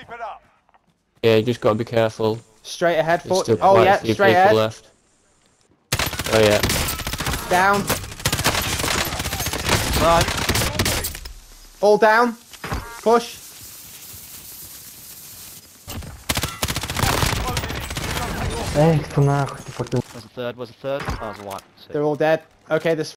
Keep it up. Yeah, you just gotta be careful. Straight ahead. For oh yeah, straight ahead. left. Oh yeah. Down. Right. All down. Push. Ej, kto na Was fucking the third? Was the third? Oh, was a one. Two. They're all dead. Okay, this.